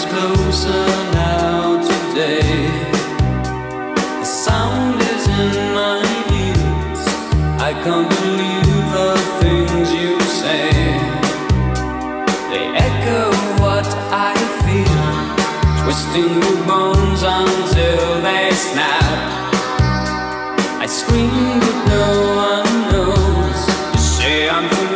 is closer now today. The sound is in my ears. I can't believe the things you say. They echo what I feel, twisting the bones until they snap. I scream, but no one knows. You say I'm.